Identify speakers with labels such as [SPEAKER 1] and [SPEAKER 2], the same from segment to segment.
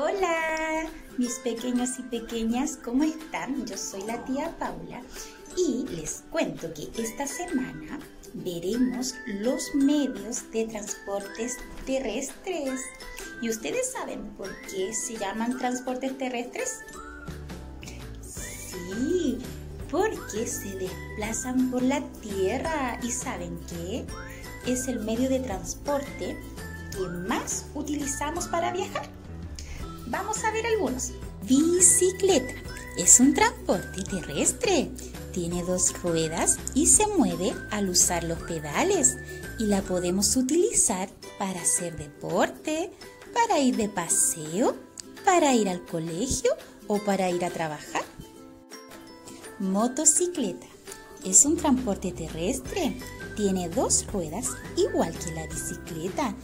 [SPEAKER 1] Hola, mis pequeños y pequeñas, ¿cómo están? Yo soy la tía Paula y les cuento que esta semana veremos los medios de transportes terrestres. ¿Y ustedes saben por qué se llaman transportes terrestres? Sí, porque se desplazan por la tierra. ¿Y saben qué? Es el medio de transporte que más utilizamos para viajar. Vamos a ver algunos. Bicicleta. Es un transporte terrestre. Tiene dos ruedas y se mueve al usar los pedales. Y la podemos utilizar para hacer deporte, para ir de paseo, para ir al colegio o para ir a trabajar. Motocicleta. Es un transporte terrestre. Tiene dos ruedas igual que la bicicleta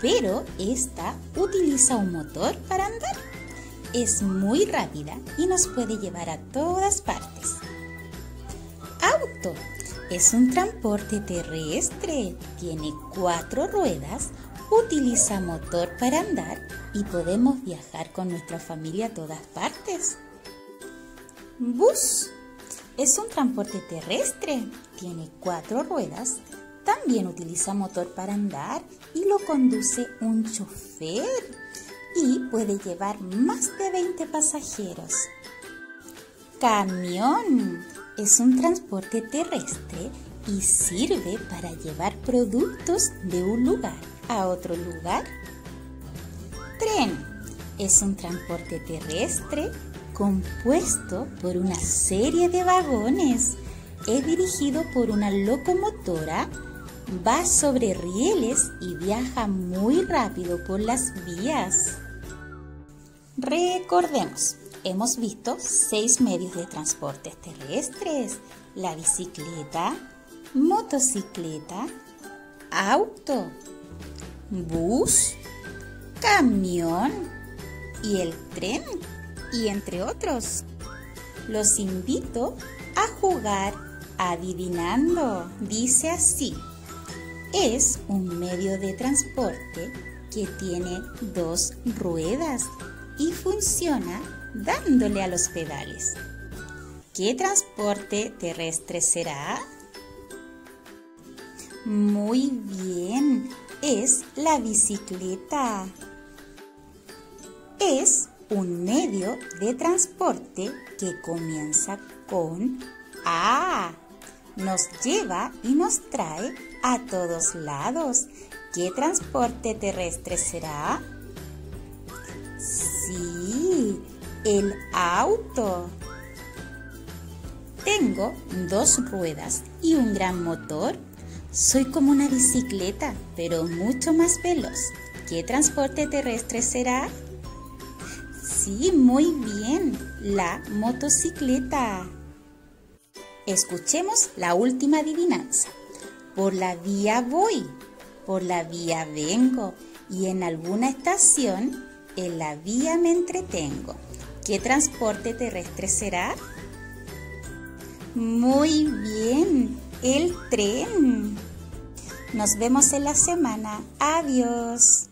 [SPEAKER 1] pero esta utiliza un motor para andar. Es muy rápida y nos puede llevar a todas partes. Auto es un transporte terrestre. Tiene cuatro ruedas, utiliza motor para andar y podemos viajar con nuestra familia a todas partes. Bus es un transporte terrestre. Tiene cuatro ruedas, también utiliza motor para andar y lo conduce un chofer y puede llevar más de 20 pasajeros. Camión es un transporte terrestre y sirve para llevar productos de un lugar a otro lugar. Tren es un transporte terrestre compuesto por una serie de vagones. Es dirigido por una locomotora va sobre rieles y viaja muy rápido por las vías. Recordemos, hemos visto seis medios de transporte terrestres. La bicicleta, motocicleta, auto, bus, camión y el tren, y entre otros. Los invito a jugar adivinando. Dice así es un medio de transporte que tiene dos ruedas y funciona dándole a los pedales. ¿Qué transporte terrestre será? Muy bien, es la bicicleta. Es un medio de transporte que comienza con A nos lleva y nos trae a todos lados. ¿Qué transporte terrestre será? Sí, el auto. Tengo dos ruedas y un gran motor. Soy como una bicicleta, pero mucho más veloz. ¿Qué transporte terrestre será? Sí, muy bien, la motocicleta. Escuchemos la última adivinanza. Por la vía voy, por la vía vengo y en alguna estación en la vía me entretengo. ¿Qué transporte terrestre será? Muy bien, el tren. Nos vemos en la semana. Adiós.